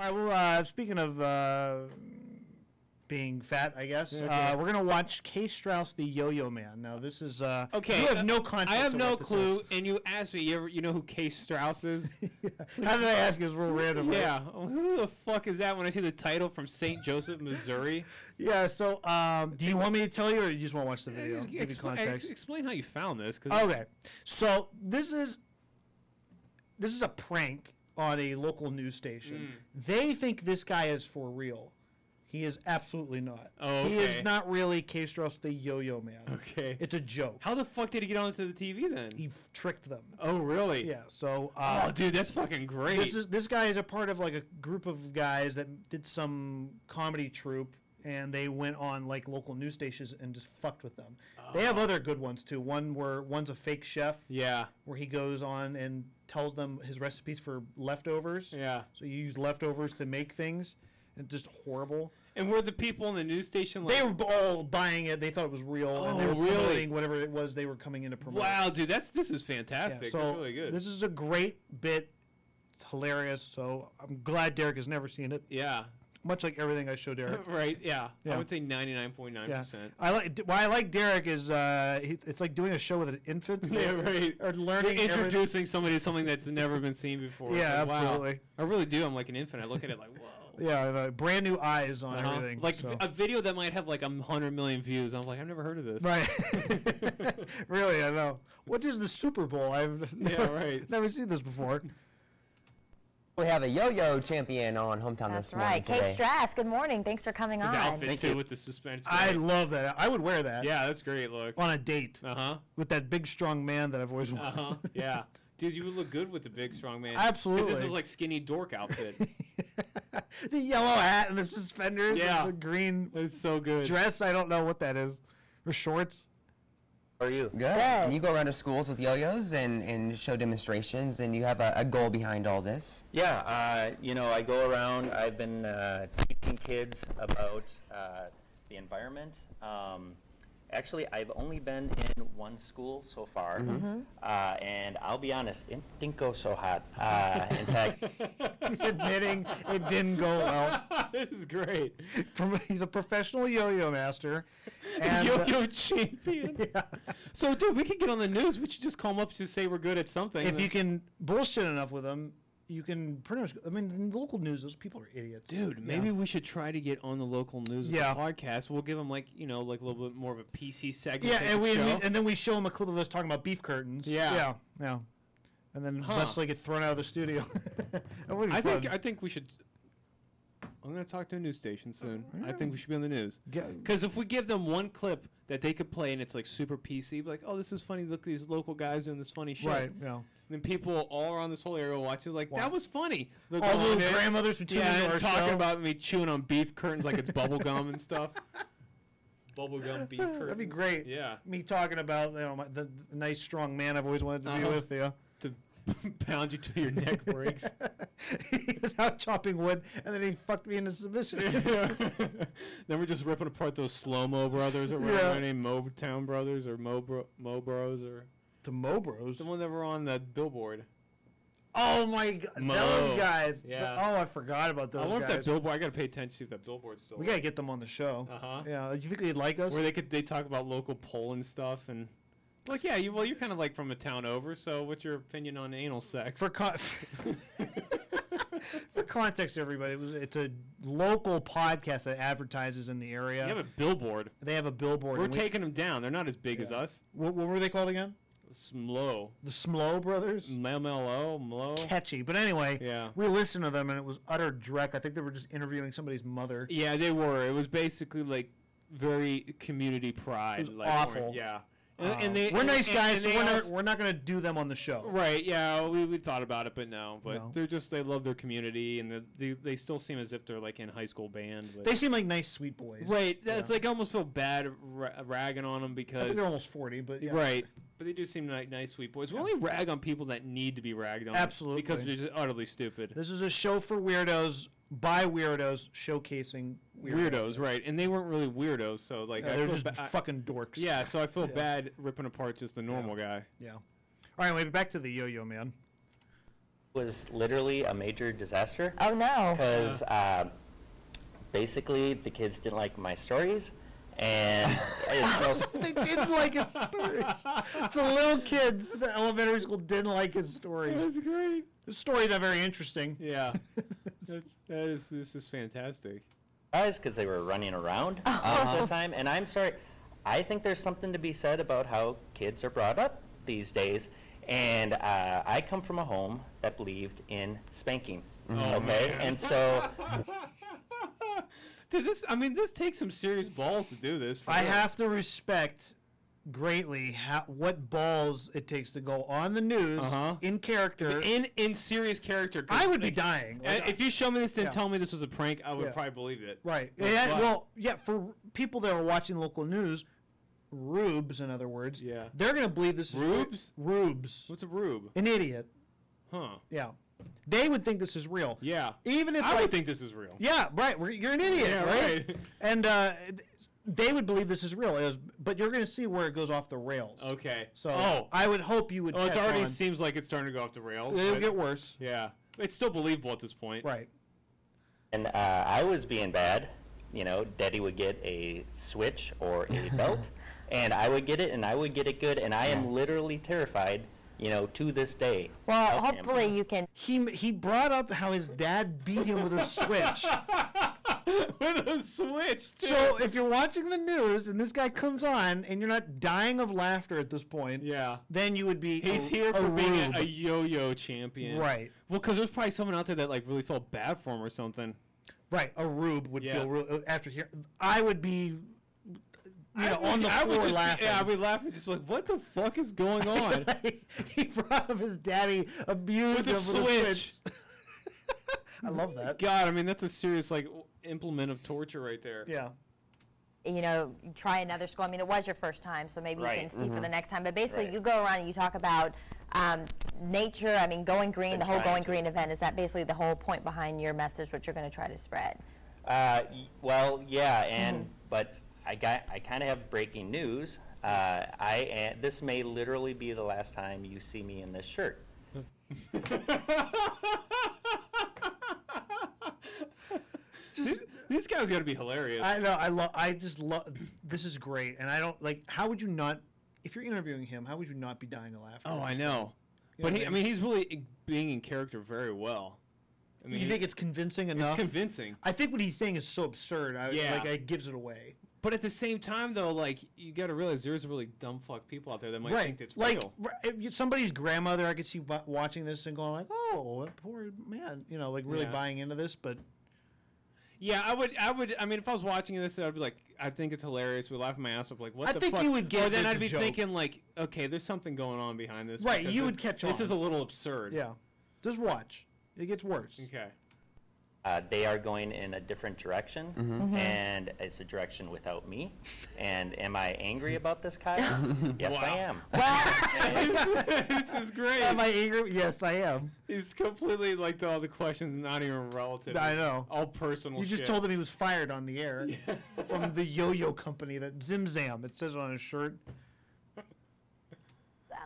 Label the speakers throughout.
Speaker 1: All right. Well, uh, speaking of uh, being fat, I guess
Speaker 2: Okay.
Speaker 1: uh, we're gonna watch K. Strauss, the Yo-Yo Man. Now, this is uh,
Speaker 2: Okay,
Speaker 1: You have no context.
Speaker 2: I have no clue, and you asked me. You ever, you know who Case Strauss is?
Speaker 1: How did I ask? It was real random. right?
Speaker 2: yeah. Who the fuck is that? When I see the title from St. Joseph, Missouri.
Speaker 1: Yeah. So, um, do you want me to tell you, or you just want to watch the video? Give
Speaker 2: explain,
Speaker 1: context.
Speaker 2: explain how you found this. 'cause
Speaker 1: Okay, so this is this is a prank on a local news station.
Speaker 2: Mm.
Speaker 1: They think this guy is for real. He is absolutely not.
Speaker 2: Oh,
Speaker 1: He is not really K. Strauss the Yo-Yo Man.
Speaker 2: Okay.
Speaker 1: It's a joke.
Speaker 2: How the fuck did he get onto the TV then?
Speaker 1: He tricked them.
Speaker 2: oh, really?
Speaker 1: Yeah. So. Uh,
Speaker 2: Oh, dude, that's fucking great.
Speaker 1: This is this guy is a part of like a group of guys that did some comedy troupe, and they went on like local news stations and just fucked with them. They have other good ones too. One where one's a fake chef,
Speaker 2: yeah.
Speaker 1: where he goes on and tells them his recipes for leftovers.
Speaker 2: Yeah.
Speaker 1: So you use leftovers to make things, and just horrible.
Speaker 2: And were the people in the news station like,
Speaker 1: They were all buying it. They thought it was real, and they
Speaker 2: Oh,
Speaker 1: were
Speaker 2: really?
Speaker 1: promoting whatever it was they were coming in to promote.
Speaker 2: wow, dude, that's this is
Speaker 1: Yeah,
Speaker 2: fantastic.
Speaker 1: so
Speaker 2: that's really good.
Speaker 1: this is a great bit. It's hilarious. So I'm glad Derek has never seen it.
Speaker 2: yeah.
Speaker 1: Much like everything I show Derek.
Speaker 2: right. Yeah.
Speaker 1: Yeah.
Speaker 2: I would say ninety nine point nine percent.
Speaker 1: I like why I like Derek is uh, he, it's like doing a show with an infant.
Speaker 2: Yeah, right.
Speaker 1: Or learning
Speaker 2: introducing somebody to something that's never been seen before.
Speaker 1: Yeah,
Speaker 2: like, wow.
Speaker 1: absolutely.
Speaker 2: I really do. I'm like an infant. I look at it like, whoa.
Speaker 1: Yeah, uh, brand new eyes on
Speaker 2: Uh-huh.
Speaker 1: everything.
Speaker 2: Like
Speaker 1: so.
Speaker 2: a video that might have like a hundred million views. I'm like, I've never heard of this.
Speaker 1: right. really, I know. What is the Super Bowl? I've
Speaker 2: Yeah, right.
Speaker 1: never seen this before.
Speaker 3: We have a yo-yo champion on hometown
Speaker 4: That's
Speaker 3: this morning That's
Speaker 4: right.
Speaker 3: today.
Speaker 4: K-Strass, good morning. Thanks for coming
Speaker 2: His
Speaker 4: on.
Speaker 2: outfit
Speaker 3: Thank
Speaker 2: too
Speaker 3: you.
Speaker 2: with the suspension.
Speaker 1: I love that. I would wear that.
Speaker 2: yeah, that's great. Look.
Speaker 1: On a date
Speaker 2: Uh huh.
Speaker 1: with that big strong man that I've always wanted.
Speaker 2: Uh
Speaker 1: wanted.
Speaker 2: huh. Yeah. Dude, you would look good with the big strong man.
Speaker 1: Absolutely.
Speaker 2: this is like skinny dork outfit.
Speaker 1: the yellow hat and the suspenders.
Speaker 2: Yeah.
Speaker 1: And the green
Speaker 2: it's so good.
Speaker 1: dress. I don't know what that is. Or shorts.
Speaker 3: How are you? Good. And you go around to schools with yo-yos and, and show demonstrations, and you have a, a goal behind all this.
Speaker 5: Yeah, uh, you know, I go around, I've been uh, teaching kids about uh, the environment. Um, actually, I've only been in one school so far, uh, and I'll be honest, it didn't go so hot. Uh, in fact,
Speaker 1: He's admitting it didn't go well.
Speaker 2: this is great.
Speaker 1: From, he's a professional yo-yo master. And, uh,
Speaker 2: Yo-yo champion. Yeah. So, dude, we could get on the news. We should just call them up to say we're good at something.
Speaker 1: if you can bullshit enough with them, you can pretty much. I mean, local news, those people are idiots.
Speaker 2: Dude,
Speaker 1: Yeah.
Speaker 2: maybe we should try to get on the local news with
Speaker 1: Yeah.
Speaker 2: the podcast. We'll give them like you know like a little bit more of a PC segment.
Speaker 1: Yeah, and we, we- and then we show them a clip of us talking about beef curtains.
Speaker 2: Yeah.
Speaker 1: yeah, yeah. And then
Speaker 2: Huh.
Speaker 1: Leslie get thrown out of the studio. that would be
Speaker 2: I think. I think we should. I'm gonna talk to a news station soon. Oh, I think we should be on the news. Because if we give them one clip that they could play and it's like super PC, like, oh, this is funny. Look, these local guys doing this funny shit.
Speaker 1: right, yeah.
Speaker 2: And then people all around this whole area will watch it, like,
Speaker 1: Wow.
Speaker 2: that was funny. They'll
Speaker 1: All
Speaker 2: go
Speaker 1: the
Speaker 2: on there,
Speaker 1: grandmothers would tune
Speaker 2: yeah,
Speaker 1: into
Speaker 2: and talking
Speaker 1: show.
Speaker 2: about me chewing on beef curtains like it's bubble gum and stuff. Bubble gum beef curtains.
Speaker 1: That'd be great.
Speaker 2: Yeah.
Speaker 1: Me talking about you know my, the, the nice strong man I've always wanted to be
Speaker 2: Uh-huh.
Speaker 1: with. Yeah.
Speaker 2: To pound you till your neck breaks.
Speaker 1: he was out chopping wood, and then he fucked me into submission.
Speaker 2: then we're just ripping apart those slow mo brothers or whatever
Speaker 1: Yeah.
Speaker 2: their name, Motown brothers or Mo Bro- Mo Bros or
Speaker 1: the Mobros.
Speaker 2: The one that were on the billboard.
Speaker 1: Oh my god,
Speaker 2: Mo.
Speaker 1: those guys.
Speaker 2: Yeah.
Speaker 1: Oh, I forgot about those
Speaker 2: I wonder if that billboard. I gotta pay attention to see if that billboard's still.
Speaker 1: we gotta get them on the show.
Speaker 2: Uh huh.
Speaker 1: Yeah, you think they'd like us?
Speaker 2: Where they could they talk about local Poland stuff and. Like yeah, you well you're kind of like from a town over, so what's your opinion on anal sex?
Speaker 1: For con- for context, everybody, it was it's a local podcast that advertises in the area.
Speaker 2: you have a billboard.
Speaker 1: they have a billboard.
Speaker 2: We're
Speaker 1: and we-
Speaker 2: taking them down. They're not as big as us.
Speaker 1: What, what were they called again?
Speaker 2: Smlo,
Speaker 1: The Smlow Brothers.
Speaker 2: MLO, Mlo.
Speaker 1: Catchy, but anyway,
Speaker 2: Yeah.
Speaker 1: we listened to them and it was utter dreck. I think they were just interviewing somebody's mother.
Speaker 2: Yeah, they were. It was basically like very community pride.
Speaker 1: It was
Speaker 2: like,
Speaker 1: awful.
Speaker 2: Yeah. And,
Speaker 1: Uh,
Speaker 2: and they,
Speaker 1: we're
Speaker 2: and-
Speaker 1: nice guys, so we're, not,
Speaker 2: also-
Speaker 1: we're not going to do them on the show.
Speaker 2: Right, yeah, we, we thought about it, but no. But
Speaker 1: No.
Speaker 2: they're just they love their community, and they, they they still seem as if they're like in high school band. But,
Speaker 1: They seem like nice, sweet boys.
Speaker 2: right, that's
Speaker 1: Yeah.
Speaker 2: like I almost feel bad ra- ragging on them because
Speaker 1: they're almost 40, but yeah.
Speaker 2: right, but they do seem like nice, sweet boys. We only rag on people that need to be ragged on,
Speaker 1: Absolutely.
Speaker 2: because they're just utterly stupid.
Speaker 1: This is a show for weirdos by weirdos, showcasing weirdos.
Speaker 2: Weirdos, right? And they weren't really weirdos, so like
Speaker 1: Yeah,
Speaker 2: I
Speaker 1: they're
Speaker 2: feel
Speaker 1: just
Speaker 2: ba-
Speaker 1: fucking dorks.
Speaker 2: yeah. So I feel
Speaker 1: Yeah.
Speaker 2: bad ripping apart just the normal guy.
Speaker 1: Yeah. All right, wait, back to the yo-yo man.
Speaker 5: was literally a major disaster.
Speaker 4: Oh, no.
Speaker 5: Because uh, basically the kids didn't like my stories, and it's no,
Speaker 1: they didn't like his stories. The little kids, the elementary school didn't like his stories.
Speaker 2: That's great.
Speaker 1: The stories are very interesting.
Speaker 2: Yeah. That's that is this is fantastic.
Speaker 5: Because they were running around most of the time. And I'm sorry, I think there's something to be said about how kids are brought up these days. And uh, I come from a home that believed in spanking. okay, and so
Speaker 2: Dude, this I mean this takes some serious balls to do this. for
Speaker 1: I
Speaker 2: real.
Speaker 1: have to respect greatly how, what balls it takes to go on the news
Speaker 2: Uh-huh.
Speaker 1: in character.
Speaker 2: in in serious character.
Speaker 1: I would be dying. Like,
Speaker 2: if you show me this and
Speaker 1: Yeah.
Speaker 2: tell me this was a prank, I would
Speaker 1: Yeah.
Speaker 2: probably believe it.
Speaker 1: right.
Speaker 2: Like,
Speaker 1: Yeah,
Speaker 2: what?
Speaker 1: well, yeah, for people that are watching local news, rubes, in other words,
Speaker 2: Yeah.
Speaker 1: they're going to believe this is
Speaker 2: Rubes?
Speaker 1: Rubes.
Speaker 2: What's a rube?
Speaker 1: An idiot.
Speaker 2: Huh?
Speaker 1: Yeah. They would think this is real.
Speaker 2: Yeah.
Speaker 1: Even if
Speaker 2: I
Speaker 1: like,
Speaker 2: would think this is real.
Speaker 1: Yeah, right. You're an idiot,
Speaker 2: Yeah,
Speaker 1: right?
Speaker 2: right.
Speaker 1: And uh, they would believe this is real. It was, but you're going to see where it goes off the rails.
Speaker 2: Okay.
Speaker 1: So
Speaker 2: oh,
Speaker 1: I would hope you would.
Speaker 2: oh, it already
Speaker 1: on.
Speaker 2: seems like it's starting to go off the rails.
Speaker 1: It'll get worse.
Speaker 2: yeah, it's still believable at this point.
Speaker 1: Right.
Speaker 5: and uh, I was being bad. You know, Daddy would get a switch or a belt, and I would get it, and I would get it good, and I am literally terrified. You know, to this day.
Speaker 4: Well,
Speaker 5: of him.
Speaker 4: hopefully you can.
Speaker 1: He he brought up how his dad beat him with a switch.
Speaker 2: With a switch, too.
Speaker 1: So if you're watching the news and this guy comes on and you're not dying of laughter at this point,
Speaker 2: yeah.
Speaker 1: then you would be.
Speaker 2: He's
Speaker 1: a-
Speaker 2: here
Speaker 1: a
Speaker 2: for being a, a yo-yo champion.
Speaker 1: Right.
Speaker 2: Well, because there's probably someone out there that like really felt bad for him or something.
Speaker 1: right. A rube would
Speaker 2: Yeah.
Speaker 1: feel real uh, after here. I would be. You know,
Speaker 2: I
Speaker 1: on
Speaker 2: would-
Speaker 1: the
Speaker 2: I would
Speaker 1: floor
Speaker 2: just
Speaker 1: laughing.
Speaker 2: Yeah, I would laugh and just like, what the fuck is going on?
Speaker 1: he brought up his daddy abused
Speaker 2: With a
Speaker 1: him with a
Speaker 2: switch.
Speaker 1: switch. I love that.
Speaker 2: God, I mean that's a serious like implement of torture right there.
Speaker 1: Yeah.
Speaker 4: you know, try another school. I mean, it was your first time, so maybe you can see for the next time. But basically,
Speaker 5: Right.
Speaker 4: you go around and you talk about um, nature. I mean, going green,
Speaker 5: Been
Speaker 4: the whole going
Speaker 5: to.
Speaker 4: green event. Is that basically the whole point behind your message, what you're going to try to spread?
Speaker 5: Uh, y- well, yeah, and but I got I kind of have breaking news. Uh, I a- this may literally be the last time you see me in this shirt.
Speaker 2: These, these guys got to be hilarious.
Speaker 1: I know. I love. I just love. This is great, and I don't like. How would you not? If you're interviewing him, how would you not be dying of laugh?
Speaker 2: oh, I know.
Speaker 1: You know
Speaker 2: But he,
Speaker 1: I
Speaker 2: mean, he's really being in character very well. I mean,
Speaker 1: you think it's convincing enough?
Speaker 2: it's convincing.
Speaker 1: I think what he's saying is so absurd. I,
Speaker 2: Yeah.
Speaker 1: Like it gives it away.
Speaker 2: But at the same time, though, like you got to realize there's really dumb fuck people out there that might
Speaker 1: right.
Speaker 2: think it's
Speaker 1: like
Speaker 2: real.
Speaker 1: if somebody's grandmother, I could see watching this and going like, "Oh, poor man," you know, like really
Speaker 2: Yeah.
Speaker 1: buying into this. But
Speaker 2: Yeah, I would. I would. I mean, if I was watching this, I'd be like, I think it's hilarious. We laugh my ass off. Like, what
Speaker 1: I
Speaker 2: the
Speaker 1: think
Speaker 2: fuck?
Speaker 1: you would get
Speaker 2: Or then
Speaker 1: the-
Speaker 2: I'd be
Speaker 1: joke.
Speaker 2: thinking like, okay, there's something going on behind this.
Speaker 1: Right,
Speaker 2: because
Speaker 1: you
Speaker 2: it-
Speaker 1: would catch
Speaker 2: This is a little absurd.
Speaker 1: yeah, just watch. It gets worse.
Speaker 2: Okay.
Speaker 5: Uh, they are going in a different direction, mm-hmm. Mm-hmm. Mm-hmm. and it's a direction without me. And am I angry about this, Kyle? yes, I am. Wow.
Speaker 2: this is great.
Speaker 1: Am I angry? Yes, I am.
Speaker 2: He's completely like all the questions not even relative.
Speaker 1: I know.
Speaker 2: All personal.
Speaker 1: You just
Speaker 2: shit.
Speaker 1: told him he was fired on the air from the yo-yo company that Zimzam. It says on his shirt.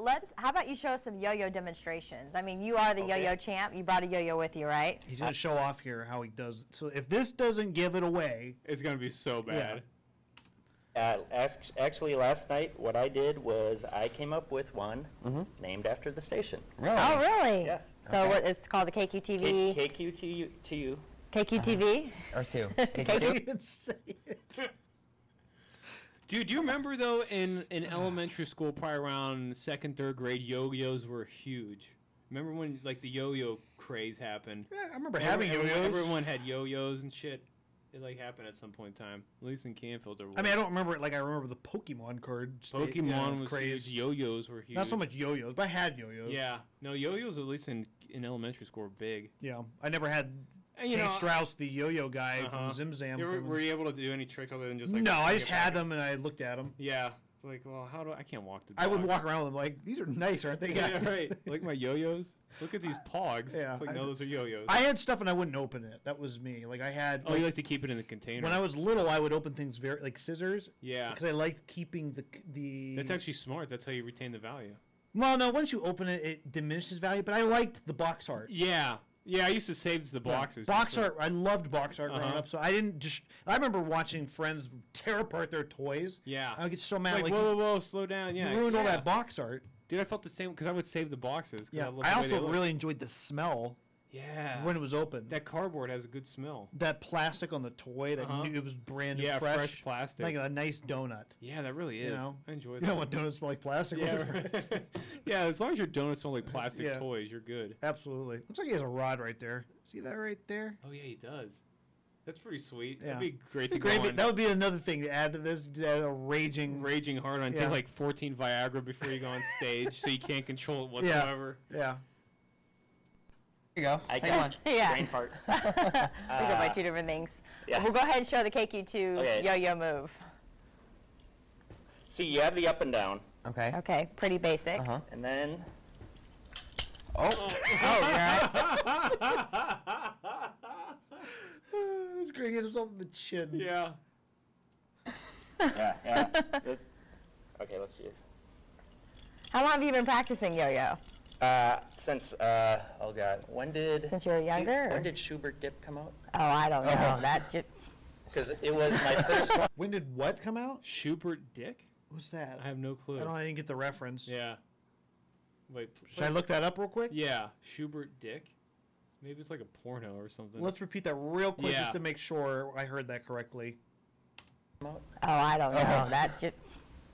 Speaker 4: Uh, Let's. How about you show us some yo-yo demonstrations? I mean, you are the
Speaker 5: Okay.
Speaker 4: yo-yo champ. You brought a yo-yo with you, right?
Speaker 1: He's gonna show off here how he does. it. So if this doesn't give it away,
Speaker 2: It's gonna be so bad.
Speaker 5: Uh, ask, actually, last night, what I did was I came up with one named after the station.
Speaker 3: Really?
Speaker 4: Oh, really?
Speaker 5: Yes.
Speaker 4: So
Speaker 3: Okay.
Speaker 4: what it's called the
Speaker 5: K-
Speaker 4: KQTV.
Speaker 5: KQTU to you.
Speaker 4: KQTV.
Speaker 3: Or two.
Speaker 1: I
Speaker 3: Take
Speaker 1: can't
Speaker 3: two.
Speaker 1: even say it.
Speaker 2: Dude, do you uh, remember though in in uh. elementary school, probably around second, third grade, yo-yos were huge. Remember when like the yo-yo craze happened?
Speaker 1: Yeah, I remember having
Speaker 2: Everyone-
Speaker 1: yo-yos.
Speaker 2: Everyone had yo-yos and shit. It like happened at some point in time. At least in Canfield, there was.
Speaker 1: I mean, I don't remember it like I remember the Pokemon cards.
Speaker 2: Pokemon
Speaker 1: yeah,
Speaker 2: was
Speaker 1: craze.
Speaker 2: huge. Yo-yos were huge.
Speaker 1: Not so much yo-yos, but I had yo-yos.
Speaker 2: Yeah, no yo-yos at least in in elementary school were big.
Speaker 1: Yeah, I never had
Speaker 2: you know,
Speaker 1: Strauss, the yo-yo guy
Speaker 2: Uh-huh.
Speaker 1: from Zimzam.
Speaker 2: were, were you able to do any tricks other than just like?
Speaker 1: no, I just had them and I looked at them.
Speaker 2: Yeah, like well, how do I, I can't walk the?
Speaker 1: I would walk around with them like, these are nice, aren't they?
Speaker 2: Yeah, right. Like my yo-yos. Look at these pogs.
Speaker 1: Yeah,
Speaker 2: it's like
Speaker 1: I-
Speaker 2: no, those are yo-yos.
Speaker 1: I had stuff and I wouldn't open it. That was me. Like I had.
Speaker 2: oh,
Speaker 1: like,
Speaker 2: you like to keep it in the container.
Speaker 1: when I was little, I would open things very like scissors
Speaker 2: yeah,
Speaker 1: because I liked keeping the the.
Speaker 2: that's actually smart. That's how you retain the value.
Speaker 1: Well, no. Once you open it, it diminishes value. But I liked the box art.
Speaker 2: Yeah, yeah. I used to save the boxes.
Speaker 1: Box art. I loved box art growing
Speaker 2: Uh-huh.
Speaker 1: up. So I didn't just. I remember watching friends tear apart their toys.
Speaker 2: Yeah.
Speaker 1: I would get so mad.
Speaker 2: Like,
Speaker 1: Like,
Speaker 2: whoa, whoa, whoa, slow down. Yeah,
Speaker 1: ruined all that box art.
Speaker 2: Dude, I felt the same because I would save the boxes.
Speaker 1: Yeah.
Speaker 2: the
Speaker 1: I also really enjoyed the smell
Speaker 2: yeah
Speaker 1: when it was open.
Speaker 2: that cardboard has a good smell.
Speaker 1: that plastic on the toy that
Speaker 2: Uh-huh.
Speaker 1: knew it was brand new,
Speaker 2: Yeah,
Speaker 1: fresh,
Speaker 2: fresh plastic.
Speaker 1: like a nice donut.
Speaker 2: Yeah, that really is.
Speaker 1: You know?
Speaker 2: I enjoy
Speaker 1: You
Speaker 2: that.
Speaker 1: don't want donuts smell like plastic.
Speaker 2: yeah,
Speaker 1: with it fresh.
Speaker 2: right. yeah, as long as your donuts smell like plastic
Speaker 1: Yeah.
Speaker 2: toys, you're good.
Speaker 1: Absolutely. Looks like he has a rod right there. See that right there?
Speaker 2: Oh yeah, he does. That's pretty sweet.
Speaker 1: Yeah.
Speaker 2: That'd be great to
Speaker 1: Great. That would be another thing to add to this. Add a raging.
Speaker 2: raging hard on.
Speaker 1: Yeah.
Speaker 2: Take like 14 Viagra before you go on stage, so you can't control it whatsoever.
Speaker 1: Yeah.
Speaker 3: Here you go.
Speaker 5: I
Speaker 3: Same
Speaker 5: got
Speaker 3: one.
Speaker 4: Yeah.
Speaker 5: brain fart.
Speaker 4: we go by two different things.
Speaker 5: yeah.
Speaker 4: We'll go ahead and show the KQ2
Speaker 5: Okay.
Speaker 4: yo-yo move.
Speaker 5: See, you have the up and down,
Speaker 3: Okay.
Speaker 4: Okay, pretty basic.
Speaker 3: Uh huh.
Speaker 5: and then
Speaker 3: Oh. oh, yeah.
Speaker 1: He's going hit himself in the chin.
Speaker 2: Yeah.
Speaker 5: yeah, yeah. That's- okay, let's see.
Speaker 4: How long have you been practicing yo-yo?
Speaker 5: Uh, since uh, oh god, when did
Speaker 4: Since you were younger? or-
Speaker 5: when did Schubert Dip come out?
Speaker 4: Oh, I don't know.
Speaker 3: Oh.
Speaker 4: That's
Speaker 5: Because it was my first one.
Speaker 1: When did what come out?
Speaker 2: Schubert Dick?
Speaker 1: What's that?
Speaker 2: I have no clue.
Speaker 1: I don't. I didn't get the reference.
Speaker 2: Yeah. Wait.
Speaker 1: Should I look that up real quick?
Speaker 2: Yeah, Schubert Dick. Maybe it's like a porno or something.
Speaker 1: Let's repeat that real quick
Speaker 2: Yeah.
Speaker 1: just to make sure I heard that correctly.
Speaker 4: oh, I don't know. That's ju-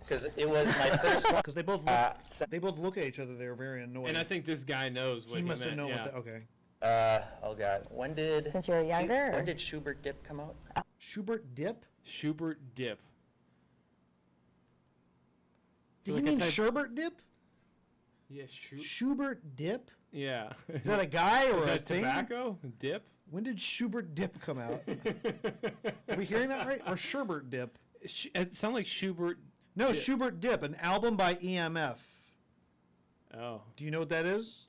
Speaker 5: Because it was my first one.
Speaker 1: Because they both look,
Speaker 5: Uh,
Speaker 1: they both look at each other. They're very annoyed.
Speaker 2: and I think this guy knows what
Speaker 1: he
Speaker 2: he,
Speaker 1: must have known
Speaker 2: yeah.
Speaker 1: what. The, okay.
Speaker 5: uh, oh god, when did
Speaker 4: since you were younger?
Speaker 5: when did Schubert Dip come out?
Speaker 1: Schubert dip.
Speaker 2: Schubert Dip.
Speaker 1: Did
Speaker 2: like
Speaker 1: he
Speaker 2: a
Speaker 1: mean
Speaker 2: type-
Speaker 1: Sherbert dip?
Speaker 2: Yeah, Schu-
Speaker 1: Schubert dip.
Speaker 2: yeah.
Speaker 1: Is that a guy or
Speaker 2: Is
Speaker 1: a
Speaker 2: that
Speaker 1: thing?
Speaker 2: tobacco? Dip?
Speaker 1: When did Schubert dip come out? Are we hearing that right? Or Sherbert dip?
Speaker 2: It sounded like Schubert.
Speaker 1: No,
Speaker 2: Dip.
Speaker 1: Schubert dip, an album by EMF.
Speaker 2: Oh,
Speaker 1: Do you know what that is?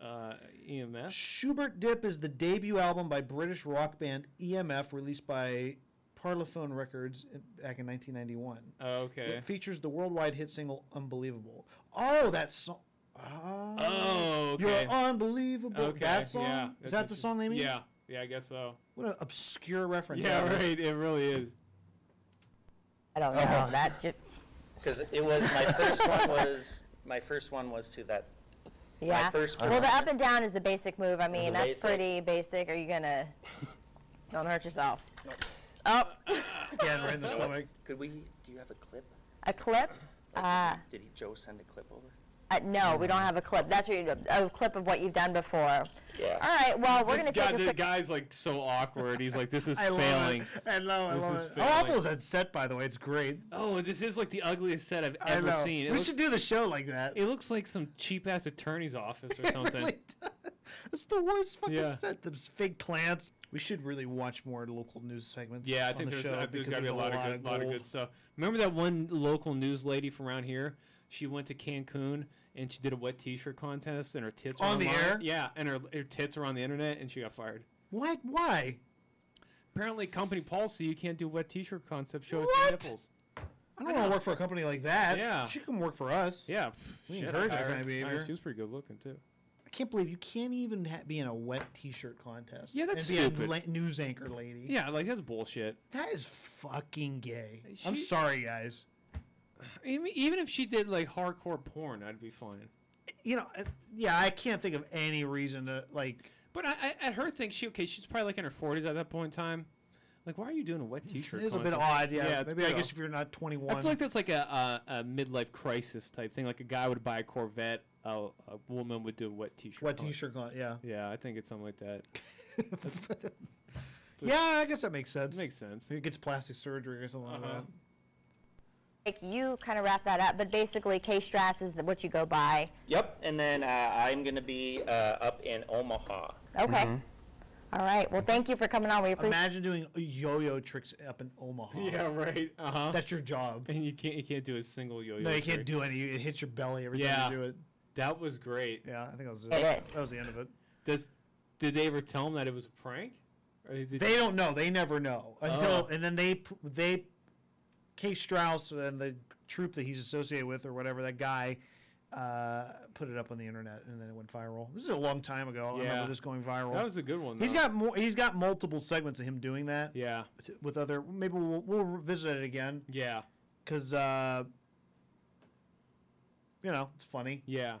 Speaker 2: uh, EMS.
Speaker 1: Schubert Dip is the debut album by British rock band EMF, released by Parlophone Records back in 1991.
Speaker 2: Oh, okay.
Speaker 1: It features the worldwide hit single "Unbelievable." Oh, that song. Oh,
Speaker 2: Oh, okay.
Speaker 1: You're unbelievable.
Speaker 2: okay.
Speaker 1: That song?
Speaker 2: Yeah.
Speaker 1: Is that the song they mean?
Speaker 2: Yeah. Yeah, I guess so.
Speaker 1: What an obscure reference.
Speaker 2: Yeah,
Speaker 1: that is.
Speaker 2: right. It really is.
Speaker 4: I don't know. That's ju-
Speaker 5: Because it was my first one was my first one was to that.
Speaker 4: yeah.
Speaker 5: first
Speaker 4: well, the up and down is the basic move. I mean, that's
Speaker 5: basic.
Speaker 4: pretty basic. Are you gonna? Don't hurt yourself. Oh,
Speaker 1: Again, right in the stomach.
Speaker 5: Could we? Do you have a clip?
Speaker 4: a clip?
Speaker 5: Like,
Speaker 4: Uh,
Speaker 5: did, he, did he Joe send a clip over?
Speaker 4: Uh, no, we don't have a clip. That's what you, a clip of what you've done before.
Speaker 5: Yeah.
Speaker 4: All right. Well, we're
Speaker 2: this
Speaker 4: gonna
Speaker 2: guy,
Speaker 4: take a
Speaker 2: the
Speaker 4: quick.
Speaker 2: guy's like so awkward. He's like, this is
Speaker 1: I love
Speaker 2: failing.
Speaker 1: it. I know. I love
Speaker 2: is
Speaker 1: it. How awful
Speaker 2: failing.
Speaker 1: is that set, by the way? It's great.
Speaker 2: Oh, this is like the ugliest set I've
Speaker 1: I
Speaker 2: ever
Speaker 1: know.
Speaker 2: seen. It
Speaker 1: we
Speaker 2: looks,
Speaker 1: should do the show like that.
Speaker 2: It looks like some cheap ass attorney's office or
Speaker 1: It
Speaker 2: something.
Speaker 1: really does. It's the worst fucking
Speaker 2: Yeah.
Speaker 1: set. Those fake plants. We should really watch more local news segments.
Speaker 2: Yeah, I
Speaker 1: on
Speaker 2: think
Speaker 1: the
Speaker 2: there's,
Speaker 1: show
Speaker 2: I think there's
Speaker 1: because
Speaker 2: got to be a lot, of good, lot of good stuff. Remember that one local news lady from around here? She went to Cancun and she did a wet T-shirt contest, and her tits were
Speaker 1: On the air?
Speaker 2: Yeah, and her, her tits were on the internet, and she got fired.
Speaker 1: What? Why?
Speaker 2: Apparently, company policy: you can't do wet T-shirt concept showing
Speaker 1: What?
Speaker 2: your nipples.
Speaker 1: I don't want to work for a company like that.
Speaker 2: Yeah.
Speaker 1: She can work for us.
Speaker 2: Yeah, pff,
Speaker 1: We
Speaker 2: shit,
Speaker 1: encourage
Speaker 2: I
Speaker 1: that kind of behavior.
Speaker 2: She was pretty good looking too.
Speaker 1: I can't believe you can't even ha- be in a wet T-shirt contest.
Speaker 2: Yeah, that's
Speaker 1: and be
Speaker 2: stupid.
Speaker 1: a la- news anchor lady.
Speaker 2: Yeah, like that's bullshit.
Speaker 1: That is fucking gay. I'm
Speaker 2: She-
Speaker 1: sorry, guys.
Speaker 2: Even even if she did like hardcore porn, I'd be fine.
Speaker 1: You know, uh, yeah, I can't think of any reason to like.
Speaker 2: But I, I, at her thing, she okay. She's probably like in her forties at that point in time. Like, why are you doing a wet T-shirt?
Speaker 1: It's a bit odd, yeah.
Speaker 2: Yeah,
Speaker 1: Maybe I guess if you're not 21.
Speaker 2: I feel like that's like a, a, a midlife crisis type thing. Like a guy would buy a Corvette, a, a woman would do a wet T-shirt.
Speaker 1: wet
Speaker 2: contest.
Speaker 1: T-shirt, con- yeah.
Speaker 2: Yeah, I think it's something like that.
Speaker 1: yeah, I guess that makes sense.
Speaker 2: It makes sense.
Speaker 1: It gets plastic surgery or something
Speaker 2: Uh-huh.
Speaker 1: like that.
Speaker 4: Like you kind of wrap that up, but basically, K Strass is the, what you go by.
Speaker 5: Yep. And then uh, I'm gonna be uh, up in Omaha.
Speaker 4: Okay. All right. Well, thank you for coming on. We appreciate.
Speaker 1: Imagine doing yo-yo tricks up in Omaha.
Speaker 2: Yeah, right. Uh huh.
Speaker 1: That's your job.
Speaker 2: And you can't you can't do a single yo-yo.
Speaker 1: No, you can't do any. It hits your belly every
Speaker 2: Yeah.
Speaker 1: time you do it.
Speaker 2: That was great.
Speaker 1: Yeah, I think that was it.
Speaker 4: Did.
Speaker 1: That was the end of it.
Speaker 2: Does did they ever tell him that it was a prank? Or is it-
Speaker 1: They don't know. They never know until,
Speaker 2: Oh.
Speaker 1: and then they they, K Strauss and the troop that he's associated with or whatever that guy, uh, put it up on the internet, and then it went viral. This is a long time ago. I
Speaker 2: Yeah.
Speaker 1: remember this going viral.
Speaker 2: That was a good one.
Speaker 1: He's
Speaker 2: though.
Speaker 1: got more. He's got multiple segments of him doing that
Speaker 2: Yeah.
Speaker 1: with other. Maybe we'll, we'll revisit it again
Speaker 2: Yeah.
Speaker 1: because uh, you know it's funny.
Speaker 2: Yeah.